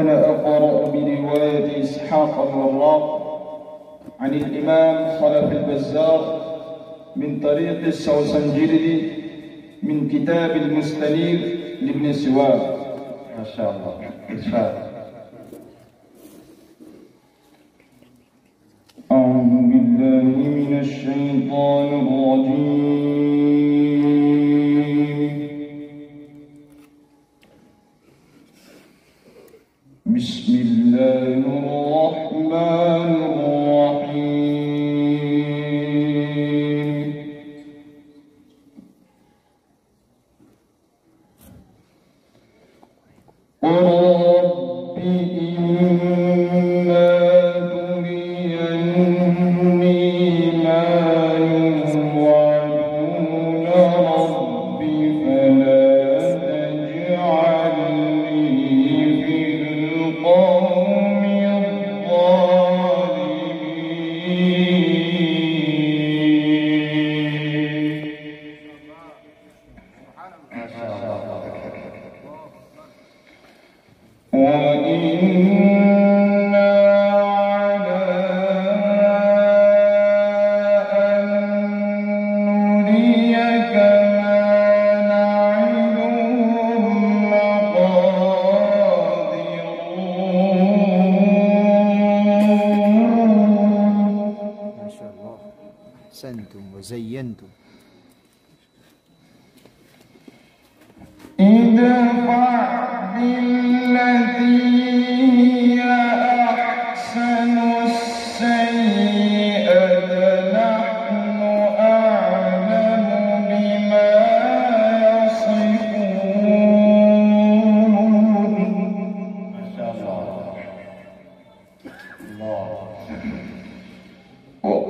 أنا أقرأ برواية إسحاق الوراق عن الإمام خلف البزار من طريق السوسنجيري من كتاب المستنير لابن سواه ما شاء الله. أعوذ بالله من الشيطان الرجيم.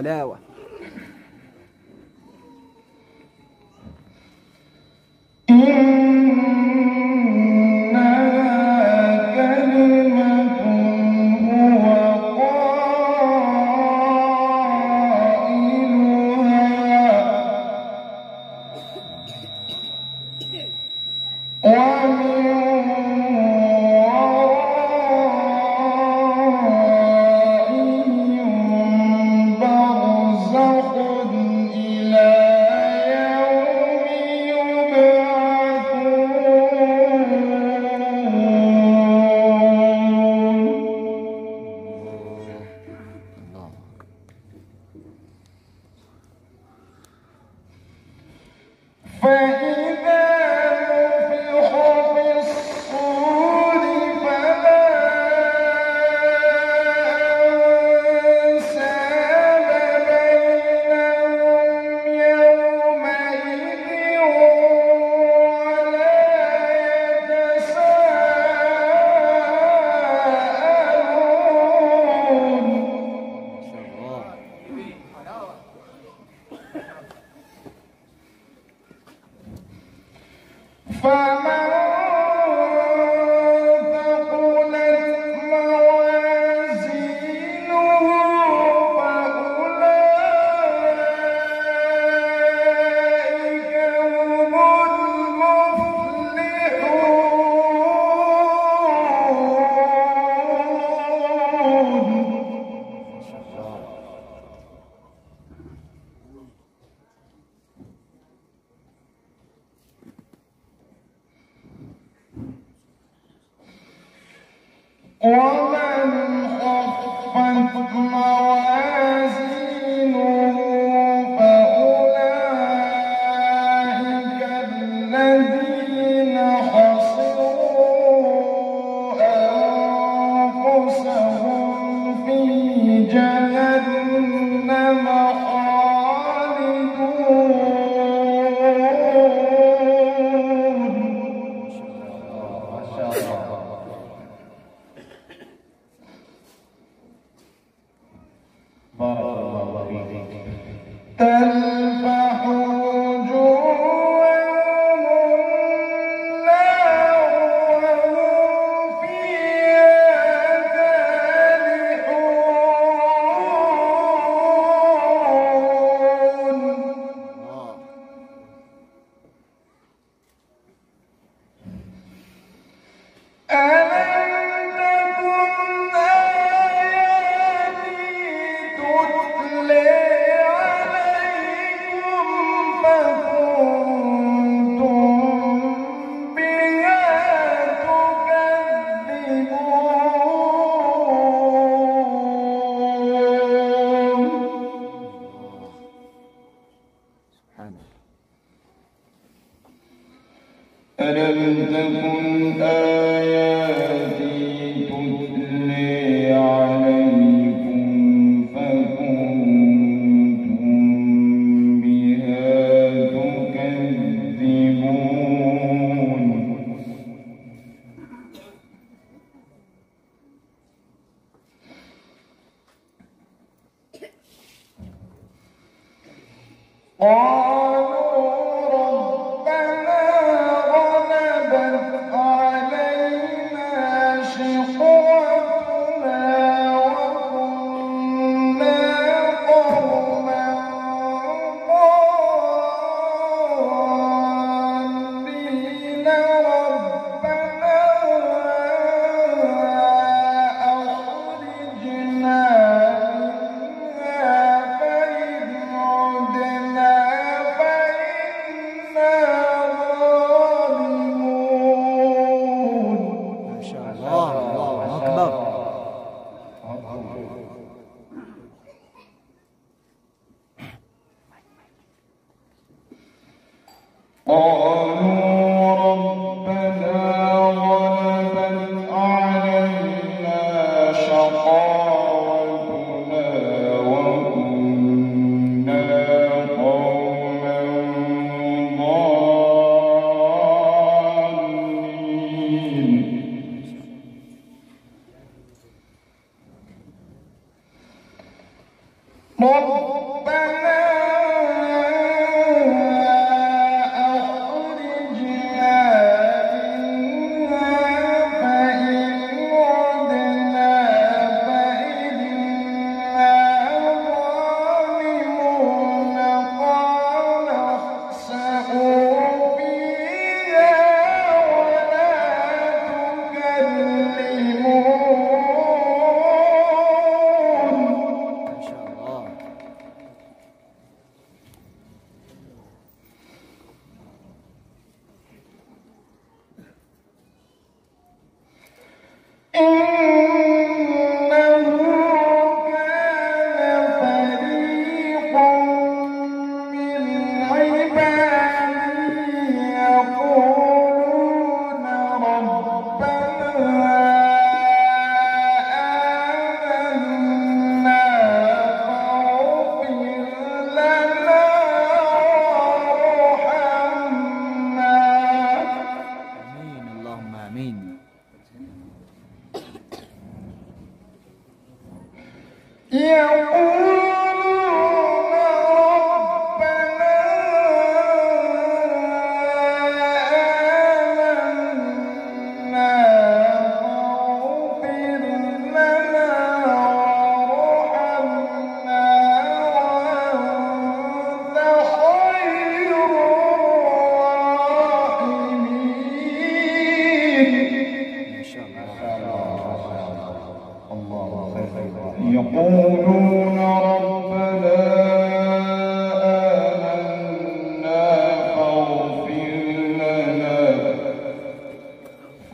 الحلاوة 我们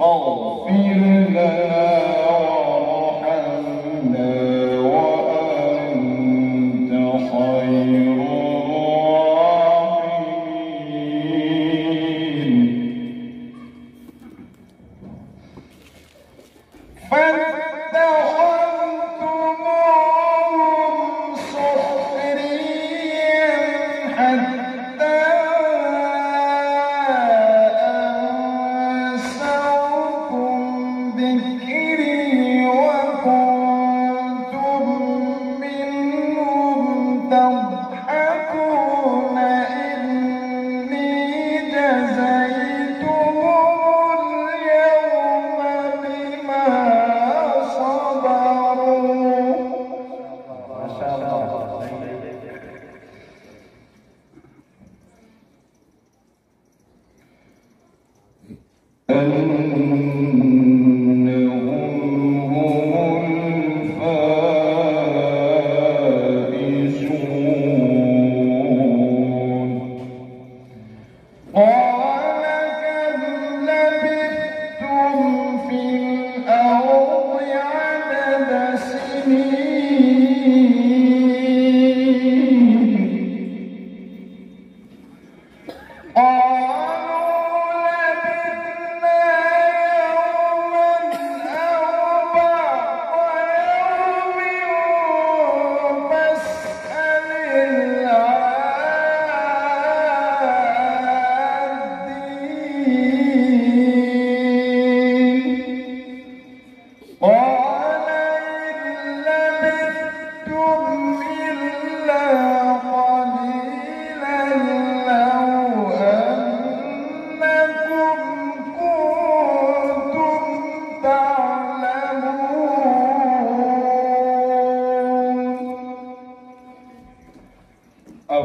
أغفر لنا.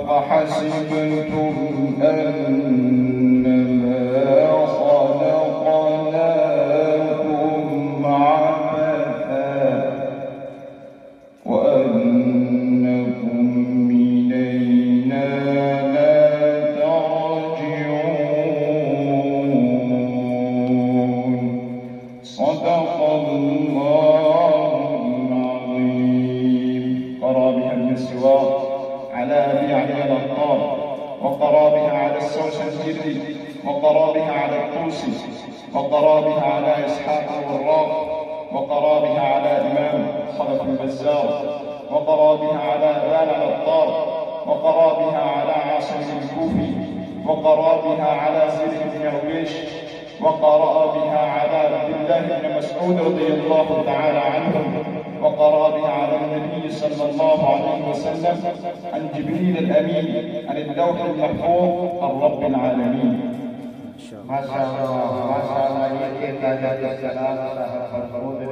أفحسبتم أنما وقرى بها على إسحاق الوراق وقرى بها على إمام خلف البزار وقرى بها على أبان الأطار وقرى بها على عاصم الكوفي وقرى بها على زيد بن عويش وقرأ بها على عبد الله بن مسعود رضي الله تعالى عنه وقرأ بها على النبي صلى الله عليه وسلم عن جبريل الأمين عن اللوح المحفوظ عن رب العالمين. Masya Allah, ya kita jadi salam sahabat Rasulullah